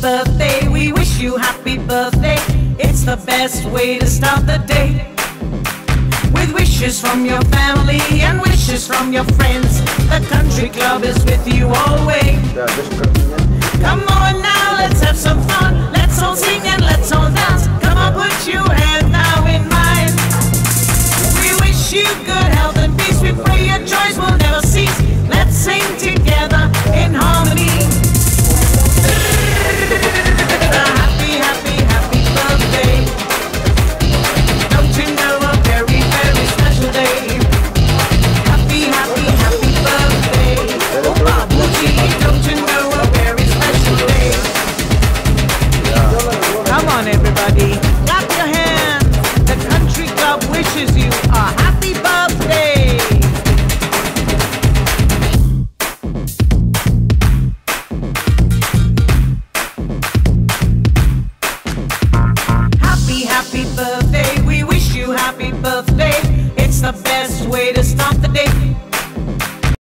birthday. We wish you happy birthday. It's the best way to start the day. With wishes from your family and wishes from your friends. The country club is with you always. Come on now, let's have some fun. Let's all sing and let's all dance. Come on, put your hand now in mine. We wish you good everybody, clap your hands. The country club wishes you a happy birthday. Happy, happy birthday. We wish you happy birthday. It's the best way to